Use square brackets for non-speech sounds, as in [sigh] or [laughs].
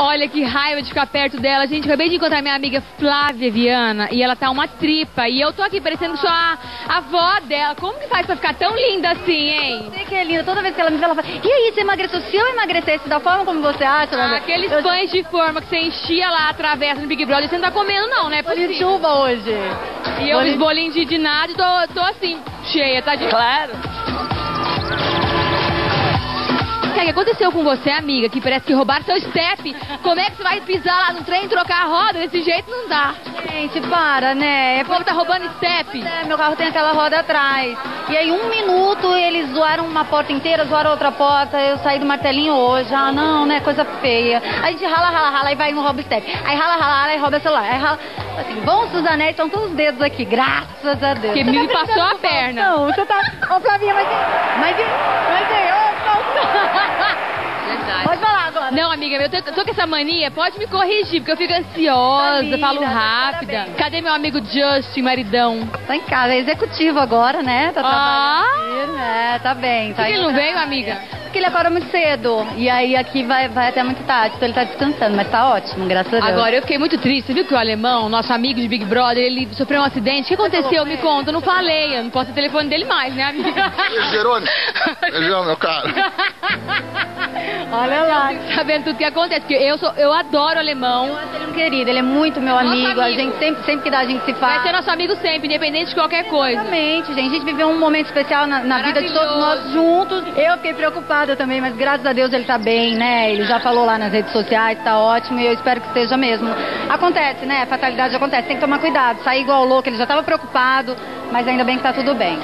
Olha que raiva de ficar perto dela. Gente, acabei de encontrar minha amiga Flávia Viana e ela tá uma tripa. E eu tô aqui parecendo sou a, avó dela. Como que faz pra ficar tão linda assim, hein? Sei que é linda. Toda vez que ela me vê, ela fala: E aí, você emagreceu? Se eu emagrecesse da forma como você acha, Ah, aqueles eu pães de forma que você enchia lá, atravessa no Big Brother, você não tá comendo não, né? Bolinho de chuva hoje. E eu Bolinho- fiz bolinho de, de nada e tô, tô assim, cheia, tá de... Claro. O que aconteceu com você, amiga, que parece que roubaram seu step? Como é que você vai pisar lá no trem e trocar a roda? Desse jeito não dá. Gente, para, né? É povo tá roubando step. É, meu carro tem aquela roda atrás. E aí, um minuto, eles zoaram uma porta inteira, zoaram outra porta. Eu saí do martelinho hoje. Ah, não, né? Coisa feia. A gente rala, rala, rala e vai no rouba step. Aí rala, rala, rala e rouba celular. Aí rala. Assim, dos anéis estão com os dedos aqui, graças a Deus. Que Você me tá passou a perna. Faustão? Você tá. Ô, Flavinha, mas tem. Mas tem. Mas tem. Não, amiga, eu tô, tô com essa mania, pode me corrigir, porque eu fico ansiosa, Família, falo rápida. parabéns. Cadê meu amigo Justin, maridão? Tá em casa, é executivo agora, né? Tá Ah! trabalhando. É, tá bem. Tá Por que ele indo não veio, área. amiga? Porque ele acorda muito cedo. E aí aqui vai, vai até muito tarde. Então ele tá descansando, mas tá ótimo, graças a Deus. Agora, eu fiquei muito triste. Você viu que o alemão, nosso amigo de Big Brother, ele sofreu um acidente? O que aconteceu? Me conta, eu não falei. Eu não posso ter o telefone dele mais, né, amiga? Jerônimo, Jerônimo, meu caro. [laughs] Olha lá. Sabendo tudo que acontece, porque eu, sou, eu adoro o alemão. Eu acho ele um querido, ele é muito meu Nosso amigo. A amigo. gente sempre, sempre que dá, a gente se fala. Vai ser nosso amigo sempre, independente de qualquer coisa. Exatamente, gente. A gente viveu um momento especial na, na vida de todos nós juntos. Eu fiquei preocupada também, mas graças a Deus ele tá bem, né? Ele já falou lá nas redes sociais, tá ótimo e eu espero que esteja mesmo. Acontece, né? Fatalidade acontece, tem que tomar cuidado. Sair igual louco, ele já tava preocupado, mas ainda bem que tá tudo bem.